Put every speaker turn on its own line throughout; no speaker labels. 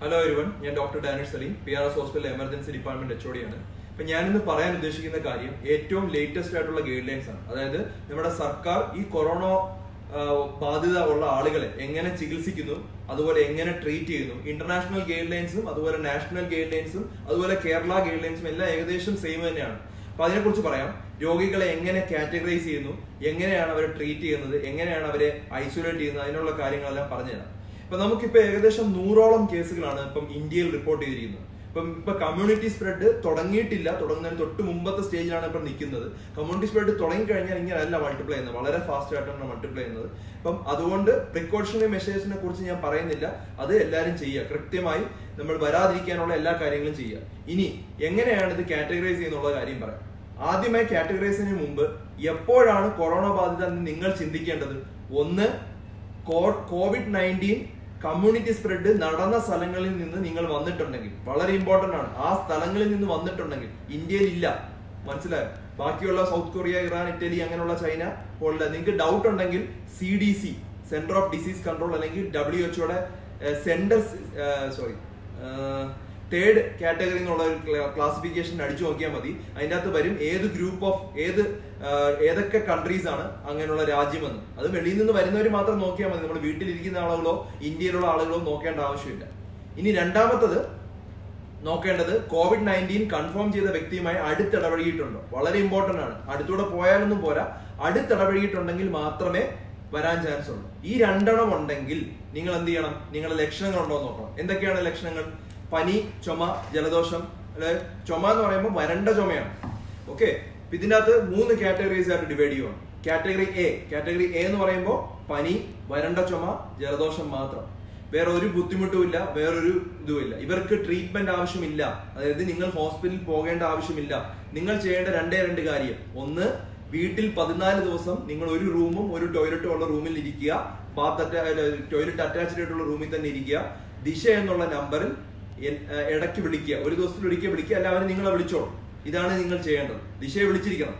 Hello എരുവൻ ഞാൻ doctor Danish Saleem P R S hospital emergency department എച്ച്ഒഡിയാണ് അപ്പൊ ഞാനിന്ന് പറയാൻ ഉദ്ദേശിക്കുന്ന കാര്യം ഏറ്റവും ലേറ്റസ്റ്റ് ആയിട്ടുള്ള ഗൈഡ് ലൈൻസ് ആണ്. അതായത് നമ്മുടെ സർക്കാർ ഈ കൊറോണ ബാധിത ഉള്ള ആളുകളെ എങ്ങനെ ചികിത്സിക്കുന്നു അതുപോലെ എങ്ങനെ ട്രീറ്റ് ചെയ്യുന്നു ഇന്റർനാഷണൽ ഗൈഡ് ലൈൻസും അതുപോലെ നാഷണൽ ഗൈഡ് ലൈൻസും അതുപോലെ കേരള ഗൈഡ് ലൈൻസും എല്ലാം ഏകദേശം സെയിം തന്നെയാണ്. അപ്പൊ അതിനെക്കുറിച്ച് പറയാം. രോഗികളെ എങ്ങനെ കാറ്റഗറൈസ് ചെയ്യുന്നു എങ്ങനെയാണ് അവരെ ട്രീറ്റ് ചെയ്യുന്നത് എങ്ങനെയാണ് അവരെ ഐസൊലേറ്റ് ചെയ്യുന്നത് അതിനുള്ള കാര്യങ്ങളെല്ലാം പറഞ്ഞുതരാം. ഇപ്പൊ നമുക്കിപ്പോ ഏകദേശം നൂറോളം കേസുകളാണ് ഇപ്പം ഇന്ത്യയിൽ റിപ്പോർട്ട് ചെയ്തിരിക്കുന്നത്. ഇപ്പം ഇപ്പൊ കമ്മ്യൂണിറ്റി സ്പ്രെഡ് തുടങ്ങിയിട്ടില്ല. തുടങ്ങുന്നതിന് തൊട്ട് മുമ്പത്തെ സ്റ്റേജിലാണ് ഇപ്പം നിൽക്കുന്നത്. കമ്മ്യൂണിറ്റി സ്പ്രെഡ് തുടങ്ങി കഴിഞ്ഞാൽ ഇങ്ങനെയല്ല മൾട്ടിപ്ലൈ ചെയ്യുന്നത്. വളരെ ഫാസ്റ്റ് ആയിട്ടാണ് മൾട്ടിപ്ലൈ ചെയ്യുന്നത്. അപ്പം അതുകൊണ്ട് പ്രിക്കോഷണറി മെഷേഴ്സിനെ കുറിച്ച് ഞാൻ പറയുന്നില്ല. അത് എല്ലാവരും ചെയ്യുക. കൃത്യമായി നമ്മൾ വരാതിരിക്കാനുള്ള എല്ലാ കാര്യങ്ങളും ചെയ്യുക. ഇനി എങ്ങനെയാണ് ഇത് കാറ്റഗറൈസ് ചെയ്യുന്നുള്ള കാര്യം പറയാം. ആദ്യമായി കാറ്റഗറൈസിന് മുമ്പ് എപ്പോഴാണ് കൊറോണ ബാധിത എന്ന് നിങ്ങൾ ചിന്തിക്കേണ്ടത്? ഒന്ന് കോവിഡ് നയന്റീൻ കമ്മ്യൂണിറ്റി സ്പ്രെഡ് നടന്ന സ്ഥലങ്ങളിൽ നിന്ന് നിങ്ങൾ വന്നിട്ടുണ്ടെങ്കിൽ വളരെ ഇമ്പോർട്ടന്റ് ആണ്. ആ സ്ഥലങ്ങളിൽ നിന്ന് വന്നിട്ടുണ്ടെങ്കിൽ ഇന്ത്യയിൽ ഇല്ല. മനസ്സിലായോ? ബാക്കിയുള്ള സൗത്ത് കൊറിയ ഇറാൻ ഇറ്റലി അങ്ങനെയുള്ള ചൈന പോലുള്ള നിങ്ങൾക്ക് ഡൗട്ട് ഉണ്ടെങ്കിൽ C D C centre of disease control അല്ലെങ്കിൽ ഡബ്ല്യു എച്ച്ഒയുടെ സെന്റർ സോറി തേർഡ് കാറ്റഗറി എന്നുള്ള ഒരു ക്ലാസിഫിക്കേഷൻ അടിച്ചു നോക്കിയാൽ മതി. അതിന്റെ അകത്ത് വരും ഏത് ഗ്രൂപ്പ് ഓഫ് ഏത് ഏതൊക്കെ കൺട്രീസ് ആണ് അങ്ങനെയുള്ള രാജ്യമെന്ന്. അത് വെളിയിൽ നിന്ന് വരുന്നവർ മാത്രം നോക്കിയാൽ മതി. നമ്മൾ വീട്ടിലിരിക്കുന്ന ആളുകളോ ഇന്ത്യയിലുള്ള ആളുകളോ നോക്കേണ്ട ആവശ്യമില്ല. ഇനി രണ്ടാമത്തത് നോക്കേണ്ടത് കോവിഡ് നയന്റീൻ കൺഫേം ചെയ്ത വ്യക്തിയുമായി അടുത്തിടപഴകിയിട്ടുണ്ടോ? വളരെ ഇമ്പോർട്ടന്റ് ആണ്. അടുത്തൂടെ പോയാലൊന്നും പോരാ. അടുത്തിടപഴകിയിട്ടുണ്ടെങ്കിൽ മാത്രമേ വരാൻ ചാൻസ് ഉള്ളൂ ഈ രണ്ടെണ്ണം ഉണ്ടെങ്കിൽ നിങ്ങൾ എന്ത് ചെയ്യണം? നിങ്ങളുടെ ലക്ഷണങ്ങൾ ഉണ്ടോ നോക്കണം. എന്തൊക്കെയാണ് ലക്ഷണങ്ങൾ? പനി ചുമ ജലദോഷം അല്ലെ? ചുമ എന്ന് പറയുമ്പോൾ വരണ്ട ചുമയാണ്. ഓക്കെ ഇതിന്റെ അകത്ത് മൂന്ന് കാറ്റഗറീസ് ആയിട്ട് ഡിവൈഡ് ചെയ്യുവാണ്. കാറ്റഗറി എ കാറ്റഗറി എ എന്ന് പറയുമ്പോൾ പനി വരണ്ട ചുമ ജലദോഷം മാത്രം. വേറെ ഒരു ബുദ്ധിമുട്ടും ഇല്ല വേറൊരു ഇതുമില്ല ഇവർക്ക് ട്രീറ്റ്മെന്റ് ആവശ്യമില്ല. അതായത് നിങ്ങൾ ഹോസ്പിറ്റലിൽ പോകേണ്ട ആവശ്യമില്ല. നിങ്ങൾ ചെയ്യേണ്ട രണ്ടേ രണ്ട് കാര്യം. ഒന്ന് വീട്ടിൽ പതിനാല് ദിവസം നിങ്ങൾ ഒരു റൂമും ഒരു ടോയ്ലറ്റും ഉള്ള റൂമിൽ ഇരിക്കുക. ബാത്ത് ടോയ്ലറ്റ് അറ്റാച്ച്ഡ് ആയിട്ടുള്ള റൂമിൽ തന്നെ ഇരിക്കുക. ദിശ എന്നുള്ള നമ്പറിൽ ഇടയ്ക്ക് വിളിക്കുക. ഒരു ദിവസത്തിൽ ഒരിക്കൽ വിളിക്കുക അല്ല അവരെ നിങ്ങളെ വിളിച്ചോളും. ഇതാണ് നിങ്ങൾ ചെയ്യേണ്ടത്. ദിശയെ വിളിച്ചിരിക്കണം.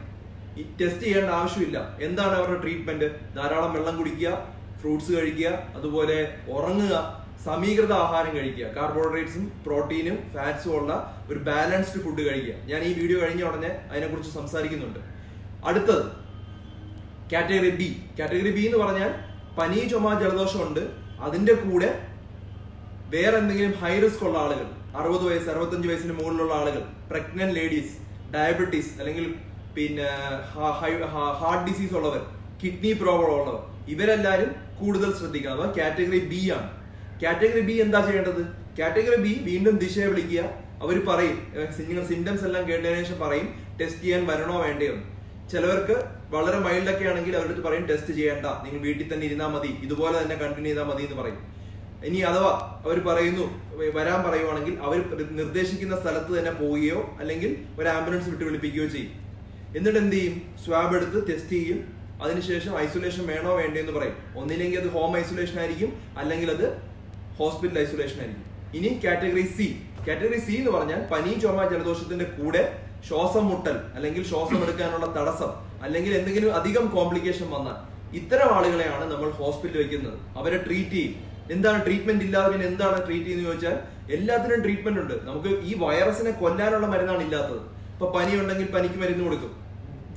ഈ ടെസ്റ്റ് ചെയ്യേണ്ട ആവശ്യമില്ല. എന്താണ് അവരുടെ ട്രീറ്റ്മെന്റ് ധാരാളം വെള്ളം കുടിക്കുക ഫ്രൂട്ട്സ് കഴിക്കുക അതുപോലെ ഉറങ്ങുക സമീകൃത ആഹാരം കഴിക്കുക. കാർബോഹൈഡ്രേറ്റ്സും പ്രോട്ടീനും ഫാറ്റ്സും ഉള്ള ഒരു ബാലൻസ്ഡ് ഫുഡ് കഴിക്കുക. ഞാൻ ഈ വീഡിയോ കഴിഞ്ഞ ഉടനെ അതിനെക്കുറിച്ച് സംസാരിക്കുന്നുണ്ട്. അടുത്തത് കാറ്റഗറി ബി കാറ്റഗറി ബി എന്ന് പറഞ്ഞാൽ പനി ചുമ ജലദോഷം ഉണ്ട് അതിന്റെ കൂടെ വേറെ എന്തെങ്കിലും ഹൈ റിസ്ക് ഉള്ള ആളുകൾ അറുപത് വയസ്സ് അറുപത്തഞ്ച് വയസ്സിന് മുകളിലുള്ള ആളുകൾ പ്രഗ്നന്റ് ലേഡീസ് ഡയബറ്റീസ് അല്ലെങ്കിൽ പിന്നെ ഹാർട്ട് ഡിസീസ് ഉള്ളവർ കിഡ്നി പ്രോബ്ലം ഉള്ളവർ ഇവരെല്ലാരും കൂടുതൽ ശ്രദ്ധിക്കണം. അത് കാറ്റഗറി ബി ആണ്. കാറ്റഗറി ബി എന്താ ചെയ്യേണ്ടത്? കാറ്റഗറി ബി വീണ്ടും ദിശയെ വിളിക്കുക. അവർ പറയും നിങ്ങൾ സിംറ്റംസ് എല്ലാം കേട്ടതിനു ശേഷം പറയും ടെസ്റ്റ് ചെയ്യാൻ വരണോ വേണ്ടയോ ചിലവർക്ക് വളരെ മൈൽഡ് ഒക്കെ ആണെങ്കിൽ അവരുടെ അടുത്ത് പറയും ടെസ്റ്റ് ചെയ്യേണ്ട. നിങ്ങൾ വീട്ടിൽ തന്നെ ഇരുന്നാൽ മതി. ഇതുപോലെ തന്നെ കണ്ടിന്യൂ ചെയ്താൽ മതി എന്ന് പറയും. ഇനി അഥവാ അവർ പറയുന്നു വരാൻ പറയുവാണെങ്കിൽ അവർ നിർദ്ദേശിക്കുന്ന സ്ഥലത്ത് തന്നെ പോവുകയോ അല്ലെങ്കിൽ ഒരു ആംബുലൻസ് വിട്ട് വിളിപ്പിക്കുകയോ ചെയ്യും. എന്നിട്ട് എന്ത് ചെയ്യും? സ്വാബ് എടുത്ത് ടെസ്റ്റ് ചെയ്യും. അതിനുശേഷം ഐസൊലേഷൻ വേണോ വേണ്ടെന്ന് പറയും. ഒന്നില്ലെങ്കിൽ അത് ഹോം ഐസൊലേഷൻ ആയിരിക്കും അല്ലെങ്കിൽ അത് ഹോസ്പിറ്റൽ ഐസൊലേഷൻ ആയിരിക്കും. ഇനി കാറ്റഗറി സി കാറ്റഗറി സി എന്ന് പറഞ്ഞാൽ പനി ചുമ ജലദോഷത്തിന്റെ കൂടെ ശ്വാസം മുട്ടൽ അല്ലെങ്കിൽ ശ്വാസം എടുക്കാനുള്ള തടസ്സം അല്ലെങ്കിൽ എന്തെങ്കിലും അധികം കോംപ്ലിക്കേഷൻ വന്നാൽ ഇത്തരം ആളുകളെയാണ് നമ്മൾ ഹോസ്പിറ്റലിൽ വെക്കുന്നത്. അവരെ ട്രീറ്റ് ചെയ്യും. എന്താണ് ട്രീറ്റ്മെന്റ് ഇല്ലാതെ പിന്നെ എന്താണ് ട്രീറ്റ് ചെയ്യുന്നത് ചോദിച്ചാൽ എല്ലാത്തിനും ട്രീറ്റ്മെന്റ് ഉണ്ട്. നമുക്ക് ഈ വൈറസിനെ കൊല്ലാനുള്ള മരുന്നാണ് ഇല്ലാത്തത്. ഇപ്പൊ പനി ഉണ്ടെങ്കിൽ പനിക്ക് മരുന്ന് കൊടുക്കും.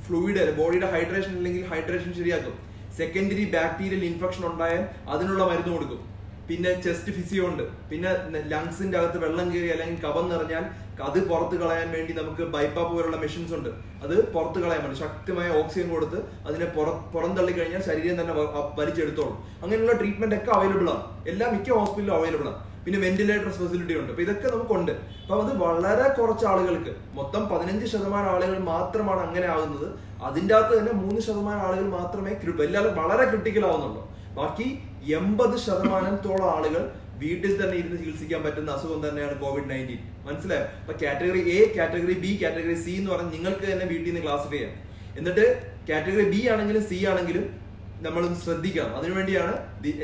ഫ്ലൂയിഡ് ബോഡിയുടെ ഹൈഡ്രേഷൻ ഇല്ലെങ്കിൽ ഹൈഡ്രേഷൻ ശരിയാക്കും. സെക്കൻഡറി ബാക്ടീരിയൽ ഇൻഫെക്ഷൻ ഉണ്ടായാൽ അതിനുള്ള മരുന്ന് കൊടുക്കും. പിന്നെ ചെസ്റ്റ് ഫിസിയോ ഉണ്ട്. പിന്നെ ലങ്സിന്റെ അകത്ത് വെള്ളം കയറി അല്ലെങ്കിൽ കഫം നിറഞ്ഞാൽ അത് പുറത്ത് കളയാൻ വേണ്ടി നമുക്ക് ബൈപ്പാ പോലുള്ള മെഷീൻസ് ഉണ്ട്. അത് പുറത്ത് കളയാൻ വേണ്ടി ശക്തമായ ഓക്സിജൻ കൊടുത്ത് അതിനെ പുറം പുറന്തള്ളി കഴിഞ്ഞാൽ ശരീരം തന്നെ വലിച്ചെടുത്തോളും. അങ്ങനെയുള്ള ട്രീറ്റ്മെന്റ് ഒക്കെ അവൈലബിൾ ആണ്. എല്ലാ മിക്ക ഹോസ്പിറ്റലും അവൈലബിൾ ആണ്. പിന്നെ വെന്റിലേറ്റർ ഫെസിലിറ്റി ഉണ്ട്. അപ്പൊ ഇതൊക്കെ നമുക്കുണ്ട്. അപ്പൊ അത് വളരെ കുറച്ച് ആളുകൾക്ക് മൊത്തം പതിനഞ്ച് ശതമാനം ആളുകൾ മാത്രമാണ് അങ്ങനെ ആകുന്നത് അതിന്റെ അകത്ത് തന്നെ മൂന്ന് ശതമാനം ആളുകൾ മാത്രമേ എല്ലാവരും വളരെ ക്രിട്ടിക്കൽ ആവുന്നുള്ളൂ. ബാക്കി എൺപത് ശതമാനത്തോളം ആളുകൾ വീട്ടിൽ തന്നെ ഇരുന്ന് ചികിത്സിക്കാൻ പറ്റുന്ന അസുഖം തന്നെയാണ് കോവിഡ് നയന്റീൻ മനസ്സിലായോ? അപ്പൊ category A category B category C എന്ന് പറഞ്ഞാൽ നിങ്ങൾക്ക് തന്നെ വീട്ടിൽ നിന്ന് ക്ലാസിഫൈ ചെയ്യാം. എന്നിട്ട് കാറ്റഗറി ബി ആണെങ്കിലും സി ആണെങ്കിലും നമ്മൾ ശ്രദ്ധിക്കണം. അതിനുവേണ്ടിയാണ്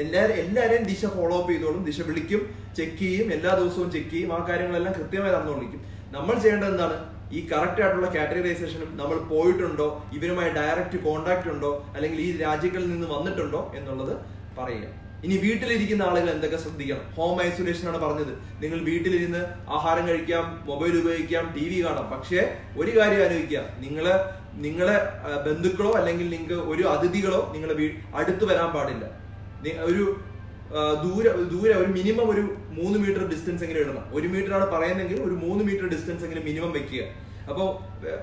എല്ലാവരും എല്ലാവരെയും ദിശ ഫോളോ അപ്പ് ചെയ്തോളും. ദിശ വിളിക്കും ചെക്ക് ചെയ്യും എല്ലാ ദിവസവും ചെക്ക് ചെയ്യും. ആ കാര്യങ്ങളെല്ലാം കൃത്യമായി നടന്നുകൊണ്ടിരിക്കും. നമ്മൾ ചെയ്യേണ്ടത് എന്താണ്? ഈ കറക്റ്റ് ആയിട്ടുള്ള കാറ്റഗറൈസേഷനും നമ്മൾ പോയിട്ടുണ്ടോ? ഇവരുമായി ഡയറക്റ്റ് കോണ്ടാക്ട് ഉണ്ടോ? അല്ലെങ്കിൽ ഈ രാജ്യങ്ങളിൽ നിന്ന് വന്നിട്ടുണ്ടോ? എന്നുള്ളത് പറയുക. ഇനി വീട്ടിലിരിക്കുന്ന ആളുകൾ എന്തൊക്കെ ശ്രദ്ധിക്കണം? ഹോം ഐസൊലേഷൻ ആണ് പറഞ്ഞത്. നിങ്ങൾ വീട്ടിലിരുന്ന് ആഹാരം കഴിക്കാം മൊബൈൽ ഉപയോഗിക്കാം ടി വി കാണാം. പക്ഷേ ഒരു കാര്യം ആലോചിക്കുക. നിങ്ങൾ നിങ്ങളെ ബന്ധുക്കളോ അല്ലെങ്കിൽ നിങ്ങൾക്ക് ഒരു അതിഥികളോ നിങ്ങളെ അടുത്ത് വരാൻ പാടില്ല. ഒരു ദൂരെ ദൂരെ ഒരു മിനിമം ഒരു മൂന്ന് മീറ്റർ ഡിസ്റ്റൻസ് എങ്കിലും ഇടണം. ഒരു മീറ്റർ ആണ് പറയുന്നെങ്കിൽ ഒരു മൂന്ന് മീറ്റർ ഡിസ്റ്റൻസ് എങ്കിലും മിനിമം വെക്കുക. അപ്പോൾ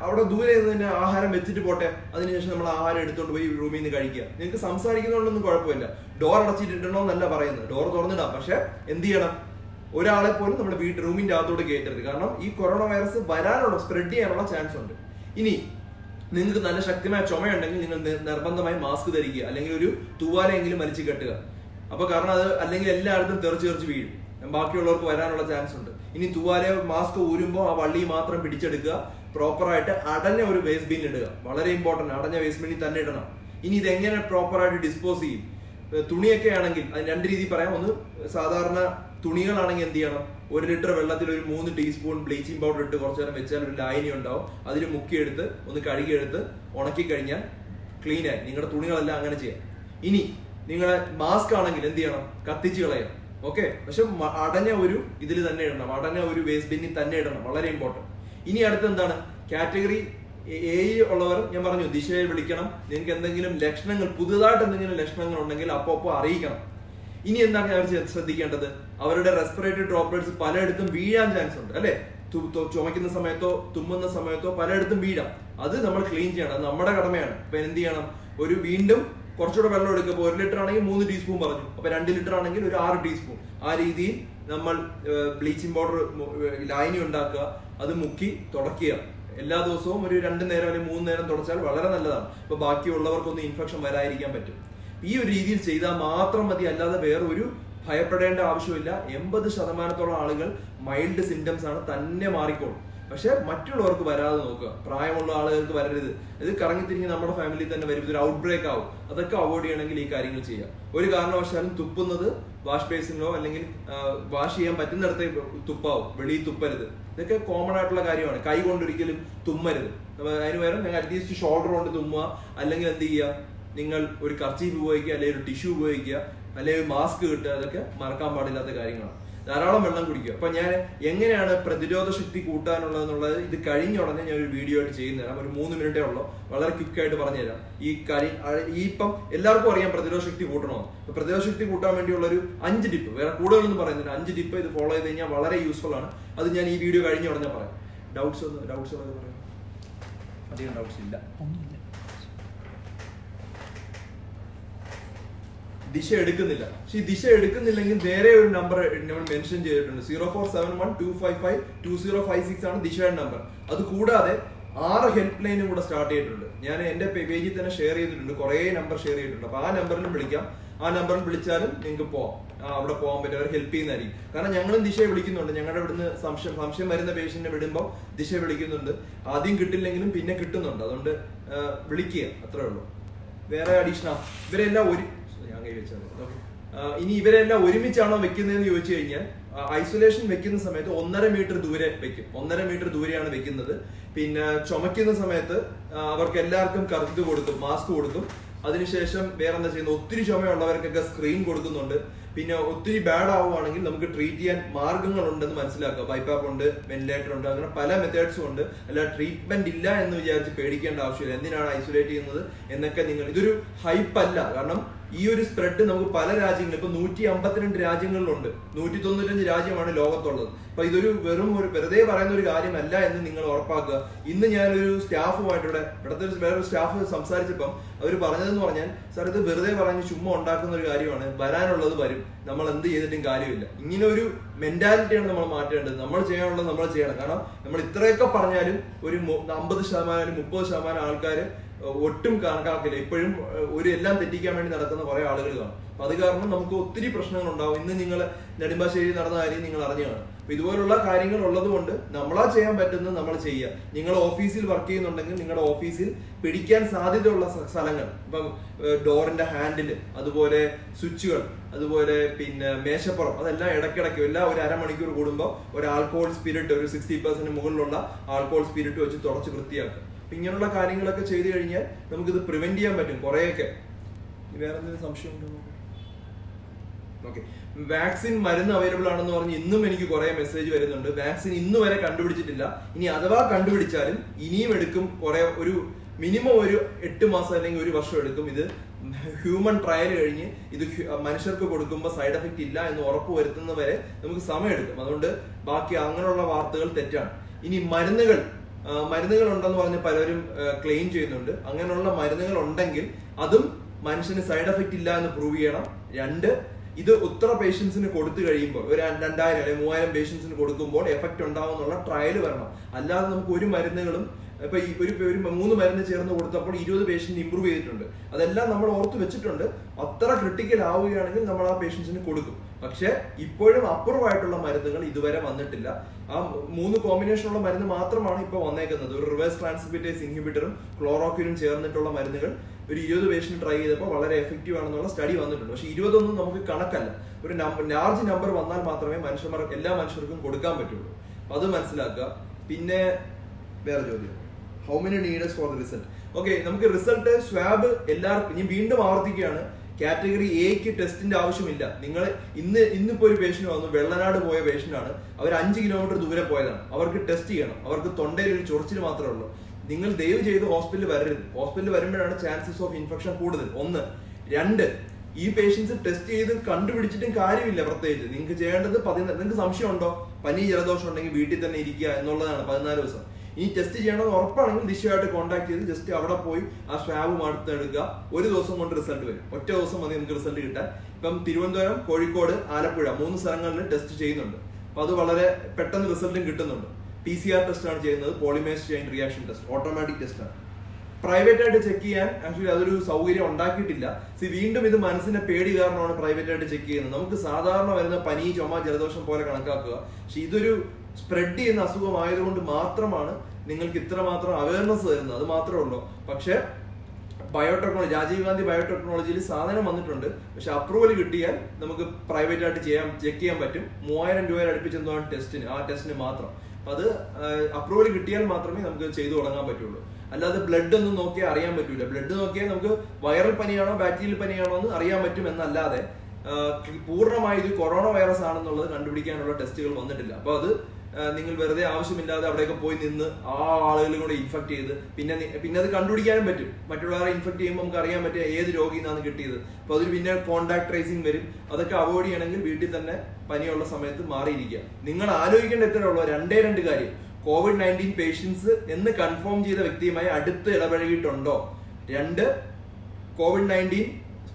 അവിടെ ദൂരെ നിന്ന് തന്നെ ആഹാരം വെച്ചിട്ട് പോട്ടെ. അതിനുശേഷം നമ്മൾ ആഹാരം എടുത്തുകൊണ്ട് പോയി റൂമിൽ നിന്ന് കഴിക്കുക. നിങ്ങൾക്ക് സംസാരിക്കുന്നതുകൊണ്ടൊന്നും കുഴപ്പമില്ല. ഡോർ അടച്ചിട്ടിട്ടുണ്ടോ എന്നല്ല പറയുന്നത്. ഡോർ തുറന്നിടാം. പക്ഷെ എന്ത് ചെയ്യണം? ഒരാളെ പോലും നമ്മുടെ വീട്ട് റൂമിന്റെ അകത്തോട്ട് കയറ്റരുത് കാരണം ഈ കൊറോണ വൈറസ് വരാനുള്ള സ്പ്രെഡ് ചെയ്യാനുള്ള ചാൻസ് ഉണ്ട്. ഇനി നിങ്ങൾക്ക് നല്ല ശക്തമായ ചുമയുണ്ടെങ്കിൽ നിങ്ങൾ നിർബന്ധമായി മാസ്ക് ധരിക്കുക. അല്ലെങ്കിൽ ഒരു തൂവാലെങ്കിലും വലിച്ചു കെട്ടുക. അപ്പൊ കാരണം അത് അല്ലെങ്കിൽ എല്ലായിടത്തും തെറിച്ച് തെറിച്ച് വീഴും. ബാക്കിയുള്ളവർക്ക് വരാനുള്ള ചാൻസ് ഉണ്ട്. ഇനി തൂവാലയോ മാസ്ക് ഊരുമ്പോൾ ആ വള്ളി മാത്രം പിടിച്ചെടുക്കുക. പ്രോപ്പറായിട്ട് അടഞ്ഞ ഒരു വേസ്റ്റ് ബിന്നിൽ ഇടുക. വളരെ ഇമ്പോർട്ടന്റ് അടഞ്ഞ വേസ്റ്റ് ബിന്നിൽ തന്നെ ഇടണം. ഇനി ഇതെങ്ങനെ പ്രോപ്പറായിട്ട് ഡിസ്പോസ് ചെയ്യും? തുണിയൊക്കെ ആണെങ്കിൽ അത് രണ്ട് രീതി പറയാം. ഒന്ന് സാധാരണ തുണികളാണെങ്കിൽ എന്ത് ചെയ്യണം? ഒരു ലിറ്റർ വെള്ളത്തിൽ ഒരു മൂന്ന് ടീസ്പൂൺ ബ്ലീച്ചിങ് പൗഡർ ഇട്ട് കുറച്ചു നേരം വെച്ചാൽ ഒരു ലൈനി ഉണ്ടാവും. അതിൽ മുക്കിയെടുത്ത് ഒന്ന് കഴുകിയെടുത്ത് ഉണക്കി കഴിഞ്ഞാൽ ക്ലീനായി നിങ്ങളുടെ തുണികളെല്ലാം അങ്ങനെ ചെയ്യാം. ഇനി നിങ്ങളെ മാസ്ക് ആണെങ്കിൽ എന്ത് ചെയ്യണം? കത്തിച്ച് കളയണം. ഓക്കെ പക്ഷെ അടഞ്ഞ ഒരു ഇതിൽ തന്നെ ഇടണം. അടഞ്ഞ ഒരു വേസ്റ്റ് ബിന്നിൽ തന്നെ ഇടണം. വളരെ ഇമ്പോർട്ടന്റ് ഇനി അടുത്ത് എന്താണ്? കാറ്റഗറി എ ഉള്ളവർ ഞാൻ പറഞ്ഞു ദിശയെ വിളിക്കണം. നിങ്ങൾക്ക് എന്തെങ്കിലും ലക്ഷണങ്ങൾ പുതുതായിട്ട് എന്തെങ്കിലും ലക്ഷണങ്ങൾ ഉണ്ടെങ്കിൽ അപ്പോ അപ്പോൾ അറിയിക്കണം. ഇനി എന്താണ് അവർ ശ്രദ്ധിക്കേണ്ടത്? അവരുടെ റെസ്പിറേറ്ററി ഡ്രോപ്ലെറ്റ്സ് പലയിടത്തും വീഴാൻ ചാൻസ് ഉണ്ട് അല്ലെ? ചുമക്കുന്ന സമയത്തോ തുമ്മുന്ന സമയത്തോ പലയിടത്തും വീഴാം. അത് നമ്മൾ ക്ലീൻ ചെയ്യണം. നമ്മുടെ കടമയാണ്. അപ്പൊ എന്ത് ചെയ്യണം? ഒരു വീണ്ടും കുറച്ചുകൂടെ വെള്ളം എടുക്കുമ്പോൾ ഒരു ലിറ്റർ ആണെങ്കിൽ മൂന്ന് ടീസ്പൂൺ പറഞ്ഞു. അപ്പൊ രണ്ട് ലിറ്റർ ആണെങ്കിൽ ഒരു ആറ് ടീസ്പൂൺ. ആ രീതിയിൽ നമ്മൾ ബ്ലീച്ചിങ് പൗഡർ ലായനി ഉണ്ടാക്കുക. അത് മുക്കി തുടക്കുക. എല്ലാ ദിവസവും ഒരു രണ്ട് നേരം അല്ലെങ്കിൽ മൂന്ന് നേരം തുടച്ചാൽ വളരെ നല്ലതാണ്. അപ്പൊ ബാക്കിയുള്ളവർക്കൊന്നും ഇൻഫെക്ഷൻ വരാതിരിക്കാൻ പറ്റും. ഈ ഒരു രീതിയിൽ ചെയ്താൽ മാത്രം മതി. അല്ലാതെ വേറെ ഒരു ഭയപ്പെടേണ്ട ആവശ്യമില്ല. എൺപത് ശതമാനത്തോളം ആളുകൾ മൈൽഡ് സിംറ്റംസ് ആണ്. തന്നെ മാറിക്കോളും. പക്ഷെ മറ്റുള്ളവർക്ക് വരാതെ നോക്കുക. പ്രായമുള്ള ആളുകൾക്ക് വരരുത്. ഇത് കറങ്ങിത്തിരിഞ്ഞ് നമ്മുടെ ഫാമിലി തന്നെ വരും ഇതൊരു ഔട്ട് ബ്രേക്ക് ആവും. അതൊക്കെ അവോയ്ഡ് ചെയ്യണമെങ്കിൽ ഈ കാര്യങ്ങൾ ചെയ്യാം. ഒരു കാരണവശാലും തുപ്പുന്നത് വാഷ് ബേസിനോ അല്ലെങ്കിൽ വാഷ് ചെയ്യാൻ പറ്റുന്നിടത്തെ തുപ്പാവും. വെളിയിൽ തുപ്പരുത്. ഇതൊക്കെ കോമൺ ആയിട്ടുള്ള കാര്യമാണ്. കൈ കൊണ്ടൊരിക്കലും തുമ്മരുത്. അതിന് പകരം നിങ്ങൾ അറ്റ്ലീസ്റ്റ് ഷോൾഡർ കൊണ്ട് തുമ്മുക. അല്ലെങ്കിൽ എന്ത് ചെയ്യുക? നിങ്ങൾ ഒരു കർച്ചീഫ് ഉപയോഗിക്കുക അല്ലെങ്കിൽ ഒരു ടിഷ്യൂ ഉപയോഗിക്കുക അല്ലെങ്കിൽ മാസ്ക് കിട്ടുക. അതൊക്കെ മറക്കാൻ പാടില്ലാത്ത കാര്യങ്ങളാണ്. ധാരാളം വെള്ളം കുടിക്കുക. അപ്പൊ ഞാൻ എങ്ങനെയാണ് പ്രതിരോധ ശക്തി കൂട്ടാനുള്ളതെന്നുള്ളത് ഇത് കഴിഞ്ഞ ഉടനെ ഞാൻ ഒരു വീഡിയോ ആയിട്ട് ചെയ്യുന്ന തരാം. ഒരു മൂന്ന് മിനിറ്റേ ഉള്ളൂ. വളരെ ക്വിക്ക് ആയിട്ട് പറഞ്ഞുതരാം ഈ കരി ഈ ഇപ്പം എല്ലാവർക്കും അറിയാം പ്രതിരോധ ശക്തി കൂട്ടണമെന്ന്. പ്രതിരോധ ശക്തി കൂട്ടാൻ വേണ്ടിയുള്ള ഒരു അഞ്ച് ടിപ്പ് വേറെ കൂടുതലൊന്നും പറയുന്നില്ല. അഞ്ച് ടിപ്പ് ഇത് ഫോളോ ചെയ്ത് കഴിഞ്ഞാൽ വളരെ യൂസ്ഫുൾ ആണ്. അത് ഞാൻ ഈ വീഡിയോ കഴിഞ്ഞ ഉടനെ പറയാം. ഡൗട്ട്സ് ഒന്ന് ഡൗട്ട്സ് പറയാം. അധികം ഡൗട്ട്സ് ഇല്ല. ദിശ എടുക്കുന്നില്ല. പക്ഷെ ഈ ദിശ എടുക്കുന്നില്ലെങ്കിൽ നേരെ ഒരു നമ്പർ നമ്മൾ മെൻഷൻ ചെയ്തിട്ടുണ്ട്. Zero four seven one two five five two zero five six ആണ് ദിശയുടെ നമ്പർ അത് കൂടാതെ ആറ് ഹെൽപ്പ് ലൈനും കൂടെ സ്റ്റാർട്ട് ചെയ്തിട്ടുണ്ട്. ഞാൻ എന്റെ പേജിൽ തന്നെ ഷെയർ ചെയ്തിട്ടുണ്ട്. കുറെ നമ്പർ ഷെയർ ചെയ്തിട്ടുണ്ട്. അപ്പൊ ആ നമ്പറിലും വിളിക്കാം. ആ നമ്പറിൽ വിളിച്ചാലും നിങ്ങൾക്ക് പോവാം. അവിടെ പോകാൻ പറ്റും. അവർ ഹെൽപ്പ് ചെയ്യുന്നതായിരിക്കും. കാരണം ഞങ്ങളും ദിശയെ വിളിക്കുന്നുണ്ട്. ഞങ്ങളുടെ ഇവിടുന്ന് സംശയം സംശയം വരുന്ന പേഷ്യന്റിനെ വിടുമ്പോൾ ദിശ വിളിക്കുന്നുണ്ട്. ആദ്യം കിട്ടില്ലെങ്കിലും പിന്നെ കിട്ടുന്നുണ്ട്. അതുകൊണ്ട് വിളിക്കുക. അത്രേ ഉള്ളൂ. വേറെ അഡീഷണൽ ഇവരെല്ലാം ഒരു വെച്ചത് ഓക്കെ ഇനി ഇവരെല്ലാം ഒരുമിച്ചാണോ വെക്കുന്നതെന്ന് ചോദിച്ചു കഴിഞ്ഞാൽ ഐസൊലേഷൻ വെക്കുന്ന സമയത്ത് ഒന്നര മീറ്റർ ദൂരെ വെക്കും. ഒന്നര മീറ്റർ ദൂരെയാണ് വെക്കുന്നത്. പിന്നെ ചുമക്കുന്ന സമയത്ത് അവർക്ക് എല്ലാവർക്കും കറുത്ത് കൊടുക്കും മാസ്ക് കൊടുക്കും. അതിനുശേഷം വേറെ എന്താ ചെയ്യുന്നത്? ഒത്തിരി ചുമയുള്ളവർക്കൊക്കെ സ്ക്രീൻ കൊടുക്കുന്നുണ്ട്. പിന്നെ ഒത്തിരി ബാഡ് ആവുകയാണെങ്കിൽ നമുക്ക് ട്രീറ്റ് ചെയ്യാൻ മാർഗങ്ങളുണ്ടെന്ന് മനസ്സിലാക്കുക. ബൈപ്പാപ്പ് ഉണ്ട് വെന്റിലേറ്റർ ഉണ്ട് അങ്ങനെ പല മെത്തേഡ്സും ഉണ്ട്. അല്ല ട്രീറ്റ്മെന്റ് ഇല്ല എന്ന് വിചാരിച്ച് പേടിക്കേണ്ട ആവശ്യമില്ല. എന്തിനാണ് ഐസൊലേറ്റ് ചെയ്യുന്നത് എന്നൊക്കെ നിങ്ങൾ ഇതൊരു ഹൈപ്പ് അല്ല. കാരണം ഈ ഒരു സ്പ്രെഡ് നമുക്ക് പല രാജ്യങ്ങളിൽ ഇപ്പൊ നൂറ്റി അമ്പത്തിരണ്ട് രാജ്യങ്ങളിലുണ്ട്. നൂറ്റി തൊണ്ണൂറ്റഞ്ച് രാജ്യമാണ് ലോകത്തുള്ളത്. അപ്പൊ ഇതൊരു വെറും ഒരു വെറുതെ പറയുന്ന ഒരു കാര്യമല്ല എന്ന് നിങ്ങൾ ഉറപ്പാക്കുക. ഇന്ന് ഞാനൊരു സ്റ്റാഫുമായിട്ട് ഇവിടെ ഇവിടുത്തെ വേറൊരു സ്റ്റാഫ് സംസാരിച്ചപ്പം അവർ പറഞ്ഞതെന്ന് പറഞ്ഞാൽ സാർ ഇത് വെറുതെ പറഞ്ഞ് ചുമ്മാ ഉണ്ടാക്കുന്ന ഒരു കാര്യമാണ്. വരാനുള്ളത് വരും. നമ്മൾ എന്ത് ചെയ്തിട്ടും കാര്യമില്ല. ഇങ്ങനെ ഒരു മെന്റാലിറ്റിയാണ് നമ്മൾ മാറ്റേണ്ടത്. നമ്മൾ ചെയ്യാനുള്ളത് നമ്മൾ ചെയ്യണം. കാരണം നമ്മൾ ഇത്രയൊക്കെ പറഞ്ഞാലും ഒരു അമ്പത് ശതമാനം മുപ്പത് ശതമാനം ആൾക്കാർ ഒട്ടും കണക്കാക്കില്ല. ഇപ്പോഴും ഒരു എല്ലാം തെറ്റിക്കാൻ വേണ്ടി നടക്കുന്ന കുറെ ആളുകൾ കാണും അപ്പൊ അത് കാരണം നമുക്ക് ഒത്തിരി പ്രശ്നങ്ങൾ ഉണ്ടാവും ഇന്ന് നിങ്ങൾ നെടുമ്പാശ്ശേരി നടന്ന കാര്യം നിങ്ങൾ അറിഞ്ഞാണ് അപ്പൊ ഇതുപോലുള്ള കാര്യങ്ങൾ ഉള്ളത് കൊണ്ട് നമ്മളാ ചെയ്യാൻ പറ്റുന്നത് നമ്മൾ ചെയ്യുക. നിങ്ങൾ ഓഫീസിൽ വർക്ക് ചെയ്യുന്നുണ്ടെങ്കിൽ നിങ്ങളുടെ ഓഫീസിൽ പിടിക്കാൻ സാധ്യതയുള്ള സ്ഥ- സ്ഥലങ്ങൾ. ഇപ്പം ഡോറിന്റെ ഹാൻഡിൽ അതുപോലെ സ്വിച്ചുകൾ അതുപോലെ പിന്നെ മേശപ്പുറം അതെല്ലാം ഇടയ്ക്കിടയ്ക്ക് എല്ലാം ഒരു അരമണിക്കൂർ കൂടുമ്പോൾ ഒരു ആൽക്കോഹോൾ സ്പിരിറ്റ് ഒരു സിക്സ്റ്റി പെർസെന്റ് മുകളിലുള്ള ആൽക്കോഹോൾ സ്പിരിറ്റ് വെച്ച് തുടച്ച് വൃത്തിയാക്കുക. അപ്പൊ ഇങ്ങനെയുള്ള കാര്യങ്ങളൊക്കെ ചെയ്തു കഴിഞ്ഞാൽ നമുക്കിത് പ്രിവെന്റ് ചെയ്യാൻ പറ്റും കുറെയൊക്കെ. വേറെ എന്തെങ്കിലും സംശയം ഉണ്ടോ ഓക്കെ വാക്സിൻ മരുന്ന് അവൈലബിൾ ആണെന്ന് പറഞ്ഞ് ഇന്നും എനിക്ക് കുറെ മെസ്സേജ് വരുന്നുണ്ട്. വാക്സിൻ ഇന്ന് വരെ കണ്ടുപിടിച്ചിട്ടില്ല. ഇനി അഥവാ കണ്ടുപിടിച്ചാലും ഇനിയും എടുക്കും. കുറെ ഒരു മിനിമം ഒരു എട്ട് മാസം അല്ലെങ്കിൽ ഒരു വർഷം എടുക്കും. ഇത് ഹ്യൂമൻ ട്രയൽ കഴിഞ്ഞ് ഇത് മനുഷ്യർക്ക് കൊടുക്കുമ്പോൾ സൈഡ് എഫക്റ്റ് ഇല്ല എന്ന് ഉറപ്പ് വരുത്തുന്നവരെ നമുക്ക് സമയം എടുക്കും അതുകൊണ്ട് ബാക്കി അങ്ങനെയുള്ള വാർത്തകൾ തെറ്റാണ്. ഇനി മരുന്നുകൾ മരുന്നുകൾ ഉണ്ടെന്ന് പറഞ്ഞ് പലരും ക്ലെയിം ചെയ്യുന്നുണ്ട്. അങ്ങനെയുള്ള മരുന്നുകൾ ഉണ്ടെങ്കിൽ അതും മനുഷ്യന് സൈഡ് എഫക്റ്റ് ഇല്ല എന്ന് പ്രൂവ് ചെയ്യണം. രണ്ട് ഇത് ഉത്തര പേഷ്യൻസിന് കൊടുത്തു കഴിയുമ്പോൾ ഒരു രണ്ടായിരം അല്ലെങ്കിൽ മൂവായിരം പേഷ്യൻസിന് കൊടുക്കുമ്പോൾ എഫക്റ്റ് ഉണ്ടാവുന്നുള്ള ട്രയൽ വരണം. അല്ലാതെ നമുക്ക് ഒരു മരുന്നുകളും ഇപ്പൊ ഈ ഒരു ഒരു മൂന്ന് മരുന്ന് ചേർന്ന് കൊടുത്തപ്പോൾ ഇരുപത് പേഷ്യന്റ് ഇമ്പ്രൂവ് ചെയ്തിട്ടുണ്ട്. അതെല്ലാം നമ്മൾ ഓർത്ത് വെച്ചിട്ടുണ്ട്. അത്ര ക്രിട്ടിക്കൽ ആവുകയാണെങ്കിൽ നമ്മൾ ആ പേഷ്യൻസിന് കൊടുക്കും. പക്ഷെ ഇപ്പോഴും അപ്രൂവായിട്ടുള്ള മരുന്നുകൾ ഇതുവരെ വന്നിട്ടില്ല. ആ മൂന്ന് കോമ്പിനേഷനുള്ള മരുന്ന് മാത്രമാണ് ഇപ്പോൾ വന്നേക്കുന്നത്. ഒരു റിവേഴ്സ് ട്രാൻസ്മിറ്റേസ് ഇൻഹിബിറ്ററും ക്ലോറോക്യൂനും ചേർന്നിട്ടുള്ള മരുന്നുകൾ ഒരു ഇരുപത് പേഷ്യന്റ് ട്രൈ ചെയ്തപ്പോൾ വളരെ എഫക്റ്റീവ് ആണെന്നുള്ള സ്റ്റഡി വന്നിട്ടുണ്ട്. പക്ഷെ ഇരുപതൊന്നും നമുക്ക് കണക്കല്ല. ഒരു ലാർജ് നമ്പർ വന്നാൽ മാത്രമേ മനുഷ്യന്മാർ എല്ലാ മനുഷ്യർക്കും കൊടുക്കാൻ പറ്റുള്ളൂ. അത് മനസ്സിലാക്കുക. പിന്നെ വേറെ ചോദ്യം. How many needers for the result okay നമുക്ക് റിസൾട്ട് സ്വാബ് എല്ലാവർക്കും ഇനി വീണ്ടും ആവർത്തിക്കുകയാണ്. കാറ്റഗറി എക്ക് ടെസ്റ്റിന്റെ ആവശ്യമില്ല. നിങ്ങൾ ഇന്ന് ഇന്നിപ്പോ ഒരു പേഷ്യന്റ് വന്നു വെള്ളനാട് പോയ പേഷ്യന്റ് ആണ്. അവർ അഞ്ച് കിലോമീറ്റർ ദൂരെ പോയതാണ്. അവർക്ക് ടെസ്റ്റ് ചെയ്യണം. അവർക്ക് തൊണ്ടയിൽ ഒരു ചൊറിച്ചിൽ മാത്രമേ ഉള്ളൂ. നിങ്ങൾ ദയവ് ചെയ്ത് ഹോസ്പിറ്റലിൽ വരരുത്. ഹോസ്പിറ്റലിൽ വരുമ്പോഴാണ് ചാൻസസ് ഓഫ് ഇൻഫെക്ഷൻ കൂടുതൽ. ഒന്ന്. രണ്ട്. ഈ പേഷ്യൻസ് ടെസ്റ്റ് ചെയ്ത് കണ്ടുപിടിച്ചിട്ടും കാര്യമില്ല പ്രത്യേകിച്ച്. നിങ്ങൾക്ക് ചെയ്യേണ്ടത് പതിനാല് നിങ്ങൾക്ക് സംശയം ഉണ്ടോ പനി ജലദോഷം ഉണ്ടെങ്കിൽ വീട്ടിൽ തന്നെ ഇരിക്കുക എന്നുള്ളതാണ് പതിനാല് ദിവസം. ഇനി ടെസ്റ്റ് ചെയ്യണമെന്ന് ഉറപ്പാണെങ്കിൽ ദിശയായിട്ട് കോൺടാക്ട് ചെയ്ത് ജസ്റ്റ് അവിടെ പോയി ആ സ്വാബ് എടുക്കുക ഒരു ദിവസം കൊണ്ട് റിസൾട്ട് വരും. ഒറ്റ ദിവസം മതി നമുക്ക് റിസൾട്ട് കിട്ടാൻ. ഇപ്പം തിരുവനന്തപുരം കോഴിക്കോട് ആലപ്പുഴ മൂന്ന് സ്ഥലങ്ങളിൽ ടെസ്റ്റ് ചെയ്യുന്നുണ്ട്. അപ്പൊ അത് വളരെ പെട്ടെന്ന് റിസൾട്ടും കിട്ടുന്നുണ്ട്. പി സി ആർ ടെസ്റ്റ് ആണ് ചെയ്യുന്നത്. Polymerase chain reaction test automatic test ആണ്. പ്രൈവറ്റ് ആയിട്ട് ചെക്ക് ചെയ്യാൻ ആക്ച്വലി അതൊരു സൗകര്യം ഉണ്ടാക്കിയിട്ടില്ല. സി വീണ്ടും ഇത് മനസ്സിന്റെ പേടി കാരണമാണ് പ്രൈവറ്റ് ആയിട്ട് ചെക്ക് ചെയ്യുന്നത്. നമുക്ക് സാധാരണ വരുന്ന പനി ചുമ ജലദോഷം പോലെ കണക്കാക്കുക. പക്ഷെ ഇതൊരു സ്പ്രെഡ് ചെയ്യുന്ന അസുഖമായതുകൊണ്ട് മാത്രമാണ് നിങ്ങൾക്ക് ഇത്രമാത്രം അവയർനെസ് തരുന്നത്. അത് മാത്രമേ ഉള്ളൂ. പക്ഷേ ബയോടെക്നോളജി രാജീവ് ഗാന്ധി ബയോടെക്നോളജിയിൽ സാധനം വന്നിട്ടുണ്ട്. പക്ഷെ അപ്രൂവൽ കിട്ടിയാൽ നമുക്ക് പ്രൈവറ്റ് ആയിട്ട് ചെയ്യാൻ ചെക്ക് ചെയ്യാൻ പറ്റും. മൂവായിരം രൂപ അടുപ്പിച്ചെന്താണ് ടെസ്റ്റിന് ആ ടെസ്റ്റിന് മാത്രം. അത് അപ്രൂവൽ കിട്ടിയാൽ മാത്രമേ നമുക്ക് ചെയ്തു തുടങ്ങാൻ പറ്റുള്ളൂ. അല്ലാതെ ബ്ലഡ് ഒന്നും നോക്കിയാൽ അറിയാൻ പറ്റൂല. ബ്ലഡ് നോക്കിയാൽ നമുക്ക് വൈറൽ പനിയാണോ ബാക്ടീരിയൽ പനിയാണോ എന്ന് അറിയാൻ പറ്റും എന്നല്ലാതെ പൂർണമായി ഇത് കൊറോണ വൈറസ് ആണെന്നുള്ളത് കണ്ടുപിടിക്കാനുള്ള ടെസ്റ്റുകൾ വന്നിട്ടില്ല. അപ്പൊ അത് നിങ്ങൾ വെറുതെ ആവശ്യമില്ലാതെ അവിടെയൊക്കെ പോയി നിന്ന് ആ ആളുകളും കൂടെ ഇൻഫെക്ട് ചെയ്ത് പിന്നെ പിന്നെ അത് കണ്ടുപിടിക്കാനും പറ്റും. മറ്റുള്ളവരെ ഇൻഫെക്ട് ചെയ്യുമ്പോൾ നമുക്ക് അറിയാൻ പറ്റും ഏത് രോഗിയിൽ നിന്നാണ് കിട്ടിയത്. അപ്പോൾ അതിൽ പിന്നെ കോൺടാക്ട് ട്രേസിങ് വരും. അതൊക്കെ അവോയ്ഡ് ചെയ്യണമെങ്കിൽ വീട്ടിൽ തന്നെ പനിയുള്ള സമയത്ത് മാറിയിരിക്കുക. നിങ്ങൾ ആലോചിക്കേണ്ട എത്ര ഉള്ളൂ. രണ്ടേ രണ്ട് കാര്യം. കോവിഡ് നയന്റീൻ പേഷ്യൻസ് എന്ന് കൺഫേം ചെയ്ത വ്യക്തിയുമായി അടുത്ത് ഇടപഴകിയിട്ടുണ്ടോ? രണ്ട് കോവിഡ് നയന്റീൻ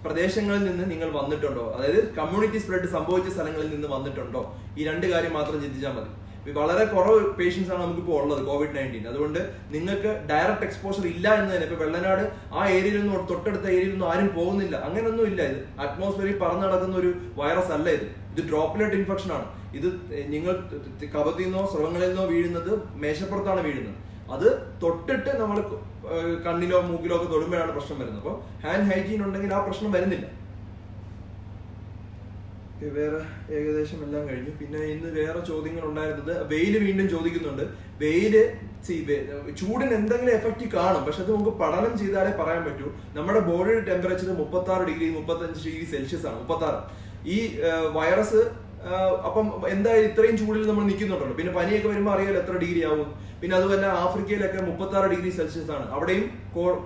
പ്രദേശങ്ങളിൽ നിന്ന് നിങ്ങൾ വന്നിട്ടുണ്ടോ? അതായത് കമ്മ്യൂണിറ്റി സ്പ്രെഡ് സംഭവിച്ച സ്ഥലങ്ങളിൽ നിന്ന് വന്നിട്ടുണ്ടോ? ഈ രണ്ട് കാര്യം മാത്രം ചിന്തിച്ചാൽ മതി. വളരെ കുറവ് പേഷ്യൻസ് ആണ് നമുക്കിപ്പോൾ ഉള്ളത് കോവിഡ് നയന്റീൻ അതുകൊണ്ട് നിങ്ങൾക്ക് ഡയറക്റ്റ് എക്സ്പോഷർ ഇല്ല എന്ന് തന്നെ. ഇപ്പൊ വെള്ളനാട് ആ ഏരിയയിലൊന്നും തൊട്ടടുത്ത ഏരിയയിലൊന്നും ആരും പോകുന്നില്ല. അങ്ങനെയൊന്നും ഇല്ല ഇത്. അറ്റ്മോസ്ഫിയറിൽ പറന്നു നടക്കുന്ന ഒരു വൈറസ് അല്ല ഇത്. ഇത് ഡ്രോപ്പ്ലെറ്റ് ഇൻഫെക്ഷൻ ആണ്. ഇത് നിങ്ങൾ കപത്തിൽ നിന്നോ സ്രവങ്ങളിൽ നിന്നോ വീഴുന്നത് മേശപ്പുറത്താണ് വീഴുന്നത്. അത് തൊട്ടിട്ട് നമ്മൾ കണ്ണിലോ മൂക്കിലോ ഒക്കെ തൊടുമ്പോഴാണ് പ്രശ്നം വരുന്നത്. അപ്പോൾ ഹാൻഡ് ഹൈജീൻ ഉണ്ടെങ്കിൽ ആ പ്രശ്നം വരുന്നില്ല. വേറെ ഏകദേശം എല്ലാം കഴിഞ്ഞു. പിന്നെ ഇന്ന് വേറെ ചോദ്യങ്ങൾ ഉണ്ടായിരുന്നത് വെയിൽ വീണ്ടും ചോദിക്കുന്നുണ്ട്. വെയിൽ ചൂടിന് എന്തെങ്കിലും എഫക്റ്റ് കാണും. പക്ഷെ അത് നമുക്ക് പഠനം ചെയ്താലേ പറയാൻ പറ്റൂ. നമ്മുടെ ബോഡിയുടെ ടെമ്പറേച്ചർ മുപ്പത്തി ആറ് ഡിഗ്രി മുപ്പത്തി അഞ്ച് ഡിഗ്രി സെൽഷ്യസ് ആണ് മുപ്പത്തി ആറ് ഈ വൈറസ് അപ്പം എന്തായാലും ഇത്രയും ചൂടിൽ നമ്മൾ നിൽക്കുന്നുണ്ടല്ലോ. പിന്നെ പനിയൊക്കെ വരുമ്പോൾ അറിയാലോ എത്ര ഡിഗ്രി ആവും. പിന്നെ അതുപോലെ ആഫ്രിക്കയിലൊക്കെ മുപ്പത്തി ആറ് ഡിഗ്രി സെൽഷ്യസ് ആണ്. അവിടെയും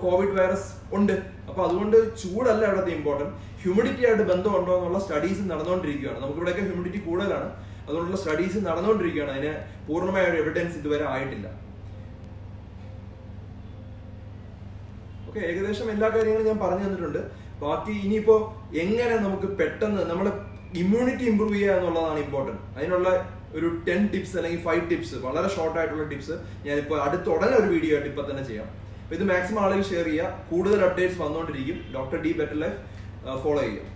കോവിഡ് വൈറസ് ഉണ്ട്. അപ്പൊ അതുകൊണ്ട് ചൂടല്ല അവിടുത്തെ ഇമ്പോർട്ടന്റ് ഹ്യൂമിഡിറ്റി ആയിട്ട് ബന്ധമുണ്ടോ എന്നുള്ള സ്റ്റഡീസ് നടന്നുകൊണ്ടിരിക്കുകയാണ്. നമുക്ക് ഇവിടെയൊക്കെ ഹ്യൂമിഡിറ്റി കൂടുതലാണ്. അതുകൊണ്ടുള്ള സ്റ്റഡീസ് നടന്നുകൊണ്ടിരിക്കുകയാണ്. അതിന് പൂർണമായ ഒരു എവിഡൻസ് ഇതുവരെ ആയിട്ടില്ല. ഓക്കെ ഏകദേശം എല്ലാ കാര്യങ്ങളും ഞാൻ പറഞ്ഞു തന്നിട്ടുണ്ട്. ബാക്കി ഇനിയിപ്പോ എങ്ങനെ നമുക്ക് പെട്ടെന്ന് നമ്മുടെ ഇമ്മ്യൂണിറ്റി ഇമ്പ്രൂവ് ചെയ്യുക എന്നുള്ളതാണ് ഇമ്പോർട്ടന്റ് അതിനുള്ള ഒരു ടെൻ ടിപ്സ് അല്ലെങ്കിൽ ഫൈവ് ടിപ്സ് വളരെ ഷോർട്ട് ആയിട്ടുള്ള ടിപ്സ് ഞാനിപ്പോൾ അടുത്ത ഉടനെ ഒരു വീഡിയോ ആയിട്ട് ഇപ്പൊ തന്നെ ചെയ്യാം. ഇത് മാക്സിമം ആളുകൾ ഷെയർ ചെയ്യുക. കൂടുതൽ അപ്ഡേറ്റ്സ് വന്നുകൊണ്ടിരിക്കും doctor D better life follow ചെയ്യുക.